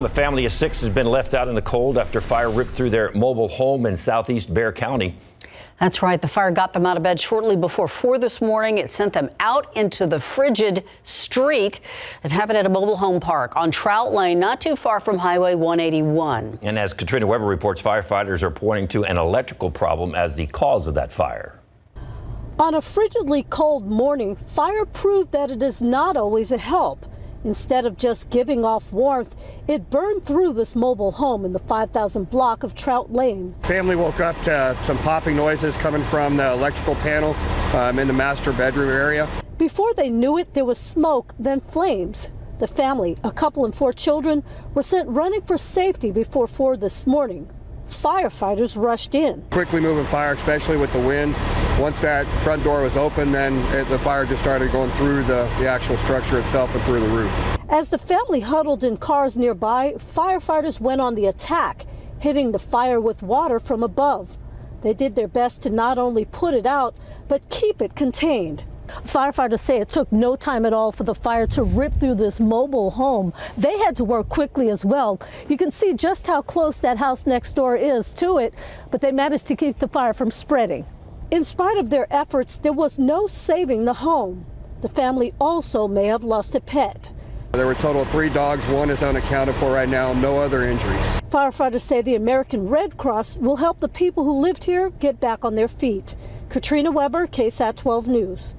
A family of six has been left out in the cold after fire ripped through their mobile home in southeast Bexar County. That's right. The fire got them out of bed shortly before 4 this morning. It sent them out into the frigid street. It happened at a mobile home park on Trout Lane, not too far from Highway 181. And as Katrina Weber reports, firefighters are pointing to an electrical problem as the cause of that fire. On a frigidly cold morning, fire proved that it is not always a help. Instead of just giving off warmth, it burned through this mobile home in the 5000 block of Trout Lane. Family woke up to some popping noises coming from the electrical panel um, in the master bedroom area. Before they knew it, there was smoke, then flames. The family, a couple and four children, were sent running for safety before 4 this morning. Firefighters rushed in. Quickly moving fire, especially with the wind. Once that front door was open, then it, the fire just started going through the, the actual structure itself and through the roof. As the family huddled in cars nearby, firefighters went on the attack, hitting the fire with water from above. They did their best to not only put it out, but keep it contained. Firefighters say it took no time at all for the fire to rip through this mobile home. They had to work quickly as well. You can see just how close that house next door is to it, but they managed to keep the fire from spreading. In spite of their efforts, there was no saving the home. The family also may have lost a pet. There were a total of three dogs. One is unaccounted for right now. No other injuries. Firefighters say the American Red Cross will help the people who lived here get back on their feet. Katrina Weber, KSAT 12 News.